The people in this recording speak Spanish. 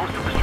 monstruos.